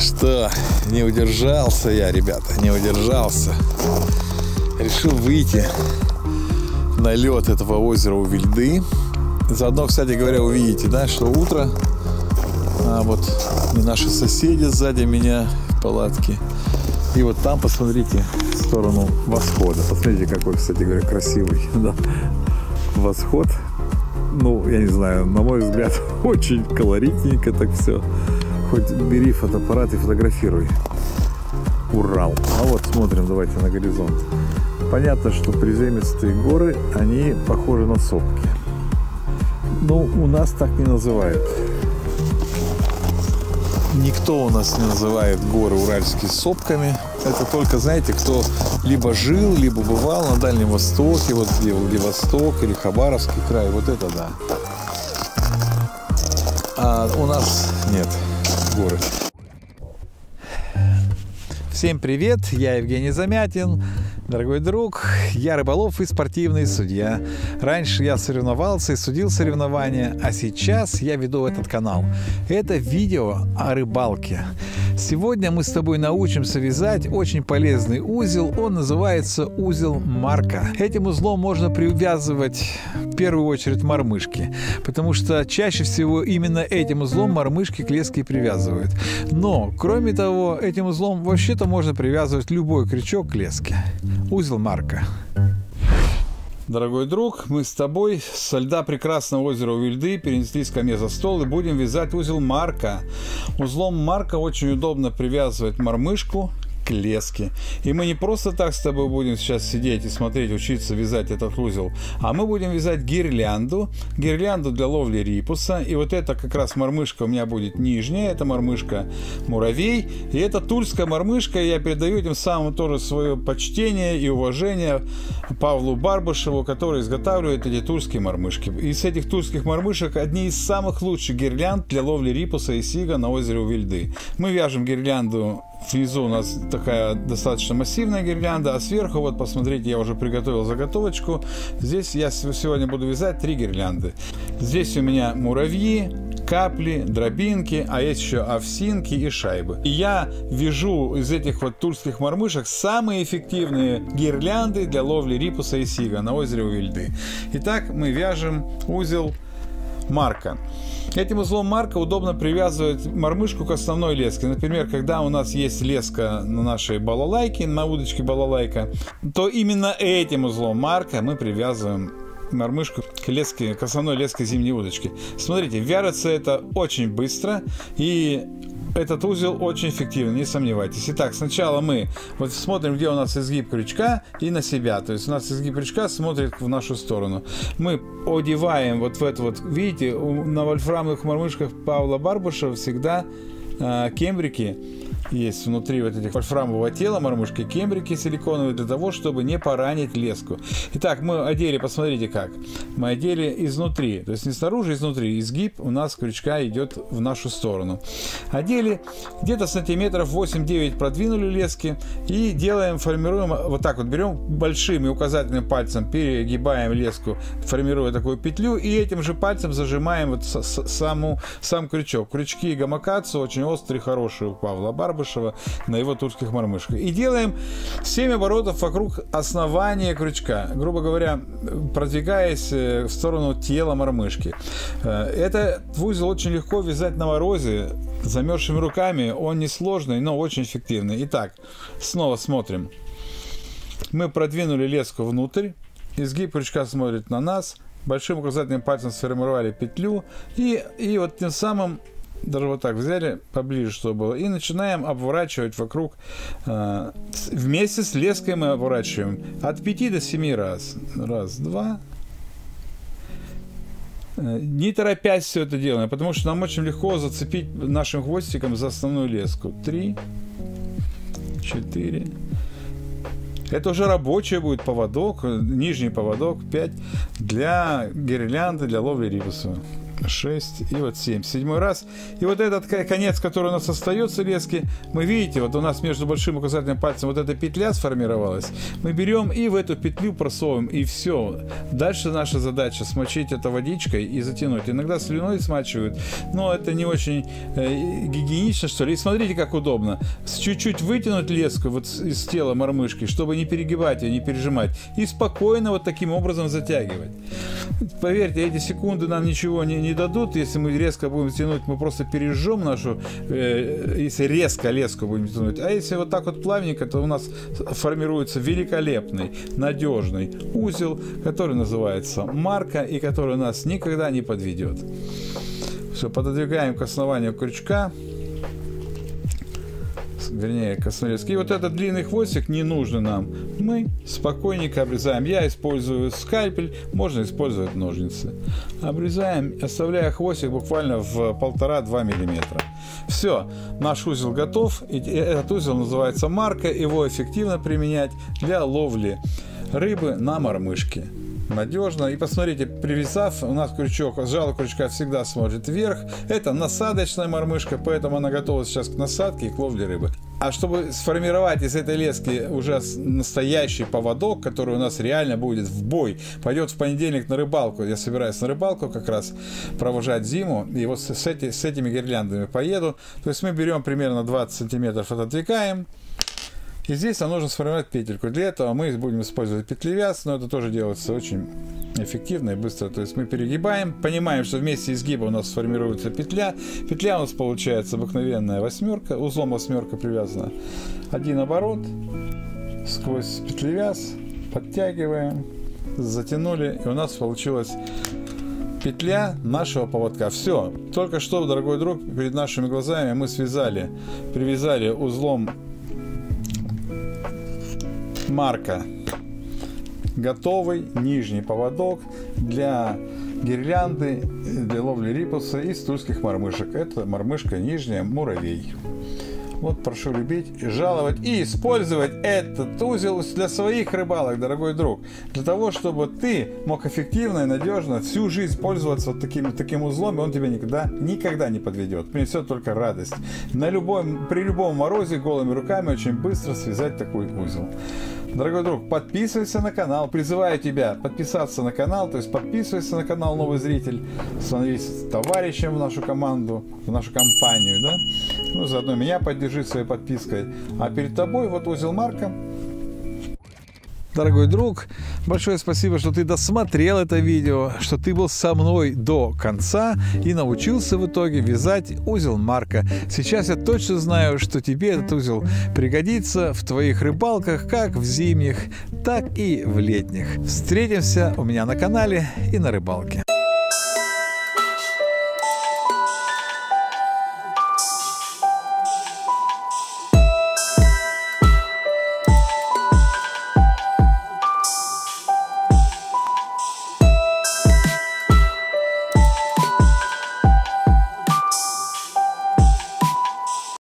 Что, не удержался я, ребята, не удержался. Решил выйти на лед этого озера у Вильды. Заодно, кстати говоря, увидите, да, что утро. А вот и наши соседи сзади меня в палатке. И вот там, посмотрите, в сторону восхода. Посмотрите, какой, кстати говоря, красивый да, восход. Ну, я не знаю, на мой взгляд, очень колоритненько так все. Хоть бери фотоаппарат и фотографируй. Урал. А вот смотрим, давайте на горизонт. Понятно, что приземистые горы, они похожи на сопки. Ну, у нас так не называют. Никто у нас не называет горы уральские сопками. Это только, знаете, кто либо жил, либо бывал на Дальнем Востоке, вот где Владивосток или Хабаровский край. Вот это да. А у нас нет горы. Всем привет, я Евгений Замятин, дорогой друг, я рыболов и спортивный судья. Раньше я соревновался и судил соревнования, а сейчас я веду этот канал. Это видео о рыбалке. Сегодня мы с тобой научимся вязать очень полезный узел. Он называется узел Марка. Этим узлом можно привязывать в первую очередь мормышки, потому что чаще всего именно этим узлом мормышки к леске привязывают. Но, кроме того, этим узлом вообще-то можно привязывать любой крючок к леске. Узел Марка. Дорогой друг, мы с тобой со льда прекрасного озера Увильды перенеслись ко мне за стол и будем вязать узел Марка. Узлом Марка очень удобно привязывать мормышку к леске. И мы не просто так с тобой будем сейчас сидеть и смотреть, учиться вязать этот узел, а мы будем вязать гирлянду, гирлянду для ловли рипуса. И вот это как раз мормышка у меня будет нижняя, это мормышка муравей. И это тульская мормышка, я передаю этим самым тоже свое почтение и уважение Павлу Барбашеву, который изготавливает эти тульские мормышки. Из этих тульских мормышек одни из самых лучших гирлянд для ловли рипуса и сига на озере Увильды. Мы вяжем гирлянду Внизу у нас такая достаточно массивная гирлянда, а сверху, вот посмотрите, я уже приготовил заготовочку. Здесь я сегодня буду вязать три гирлянды. Здесь у меня муравьи, капли, дробинки, а есть еще овсинки и шайбы. И я вяжу из этих вот тульских мормышек самые эффективные гирлянды для ловли рипуса и сига на озере Увильды. Итак, мы вяжем узел марка. Этим узлом марка удобно привязывать мормышку к основной леске. Например, когда у нас есть леска на нашей балалайке, на удочке балалайка, то именно этим узлом марка мы привязываем мормышку к леске, к основной леске зимней удочки. Смотрите, вяжется это очень быстро и этот узел очень эффективный, не сомневайтесь. Итак, сначала мы вот смотрим, где у нас изгиб крючка и на себя. То есть у нас изгиб крючка смотрит в нашу сторону. Мы одеваем вот в это вот, видите, на вольфрамовых мормышках Павла Барбуша всегда э, кембрики есть внутри вот этих вольфрамового тела мормышки кембрики силиконовые для того, чтобы не поранить леску. Итак, мы одели, посмотрите как. Мы одели изнутри, то есть не снаружи, а изнутри. Изгиб у нас крючка идет в нашу сторону. Одели, где-то сантиметров 8-9 продвинули лески и делаем, формируем, вот так вот берем большим и указательным пальцем, перегибаем леску, формируя такую петлю и этим же пальцем зажимаем вот саму, сам крючок. Крючки гамакацу очень острые, хорошие у Павла Барба Барбышева на его турских мормышках. И делаем 7 оборотов вокруг основания крючка, грубо говоря, продвигаясь э, в сторону тела мормышки. Э, это узел очень легко вязать на морозе, замерзшими руками. Он несложный, но очень эффективный. Итак, снова смотрим. Мы продвинули леску внутрь, изгиб крючка смотрит на нас, большим указательным пальцем сформировали петлю, и, и вот тем самым даже вот так взяли поближе, чтобы было, и начинаем обворачивать вокруг. Э, вместе с леской мы обворачиваем от 5 до 7 раз. Раз, два. Э, не торопясь все это делаем, потому что нам очень легко зацепить нашим хвостиком за основную леску. Три, четыре. Это уже рабочий будет поводок, нижний поводок 5 для гирлянды, для ловли рибуса. 6 и вот 7. Седьмой раз. И вот этот конец, который у нас остается лески, мы видите, вот у нас между большим указательным пальцем вот эта петля сформировалась. Мы берем и в эту петлю просовываем, и все. Дальше наша задача смочить это водичкой и затянуть. Иногда слюной смачивают, но это не очень э, гигиенично, что ли. И смотрите, как удобно. Чуть-чуть вытянуть леску вот из тела мормышки, чтобы не перегибать ее, не пережимать. И спокойно вот таким образом затягивать. Поверьте, эти секунды нам ничего не, не дадут. Если мы резко будем тянуть, мы просто пережжем нашу, э, если резко леску будем тянуть. А если вот так вот плавненько, то у нас формируется великолепный, надежный узел, который называется марка и который нас никогда не подведет. Все, пододвигаем к основанию крючка вернее, космолески. И вот этот длинный хвостик не нужен нам. Мы спокойненько обрезаем. Я использую скальпель, можно использовать ножницы. Обрезаем, оставляя хвостик буквально в полтора-два миллиметра. Все, наш узел готов. И этот узел называется марка. Его эффективно применять для ловли рыбы на мормышке надежно. И посмотрите, привязав, у нас крючок, жало крючка всегда смотрит вверх. Это насадочная мормышка, поэтому она готова сейчас к насадке и к ловле рыбы. А чтобы сформировать из этой лески уже настоящий поводок, который у нас реально будет в бой, пойдет в понедельник на рыбалку. Я собираюсь на рыбалку как раз провожать зиму, и вот с, эти, с этими гирляндами поеду. То есть мы берем примерно 20 сантиметров, отодвигаем, и здесь нам нужно сформировать петельку. Для этого мы будем использовать петлевяз, но это тоже делается очень эффективно и быстро. То есть мы перегибаем, понимаем, что вместе изгиба у нас сформируется петля. Петля у нас получается обыкновенная восьмерка, узлом восьмерка привязана. Один оборот сквозь петлевяз, подтягиваем, затянули, и у нас получилась петля нашего поводка. Все. Только что, дорогой друг, перед нашими глазами мы связали, привязали узлом марка. Готовый нижний поводок для гирлянды, для ловли рипуса из тульских мормышек. Это мормышка нижняя муравей. Вот прошу любить, жаловать и использовать этот узел для своих рыбалок, дорогой друг. Для того, чтобы ты мог эффективно и надежно всю жизнь пользоваться вот таким, таким узлом, и он тебя никогда, никогда не подведет. Принесет только радость. На любом, при любом морозе голыми руками очень быстро связать такой узел. Дорогой друг, подписывайся на канал. Призываю тебя подписаться на канал, то есть подписывайся на канал Новый Зритель, становись товарищем в нашу команду, в нашу компанию, да? Ну, заодно меня поддержи своей подпиской. А перед тобой вот узел Марка, Дорогой друг, большое спасибо, что ты досмотрел это видео, что ты был со мной до конца и научился в итоге вязать узел Марка. Сейчас я точно знаю, что тебе этот узел пригодится в твоих рыбалках как в зимних, так и в летних. Встретимся у меня на канале и на рыбалке.